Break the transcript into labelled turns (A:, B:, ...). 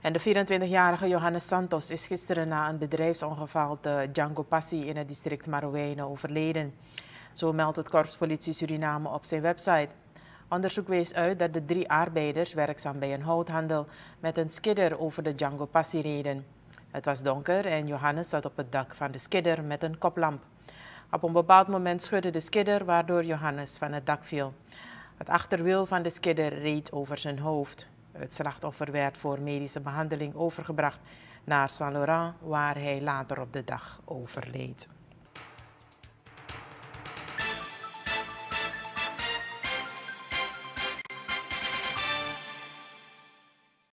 A: En de 24-jarige Johannes Santos is gisteren na een bedrijfsongeval te Django Passi in het district Marowijne overleden. Zo meldt het Korps Politie Suriname op zijn website. Onderzoek wees uit dat de drie arbeiders werkzaam bij een houthandel met een skidder over de Django Passi reden. Het was donker en Johannes zat op het dak van de skidder met een koplamp. Op een bepaald moment schudde de skidder waardoor Johannes van het dak viel. Het achterwiel van de skidder reed over zijn hoofd. Het slachtoffer werd voor medische behandeling overgebracht naar Saint-Laurent, waar hij later op de dag overleed.